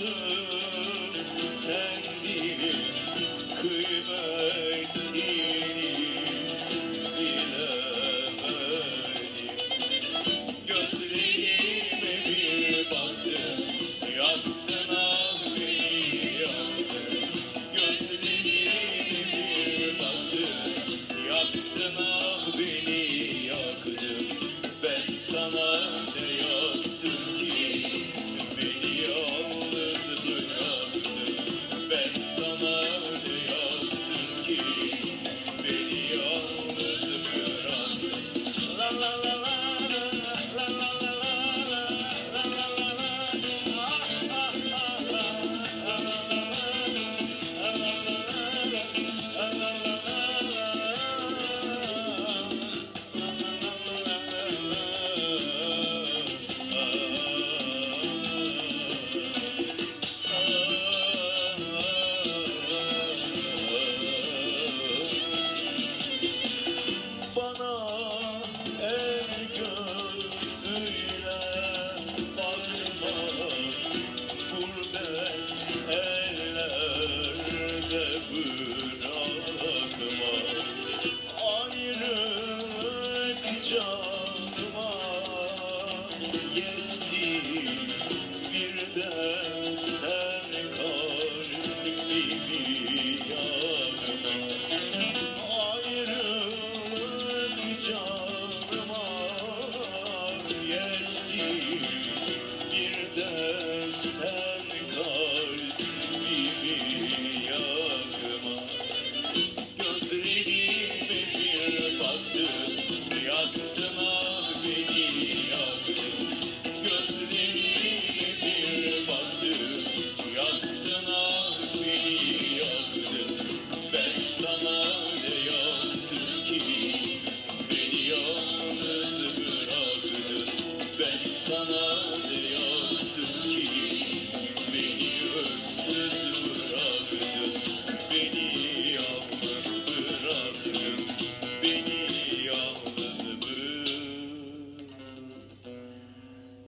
farkındalım Sen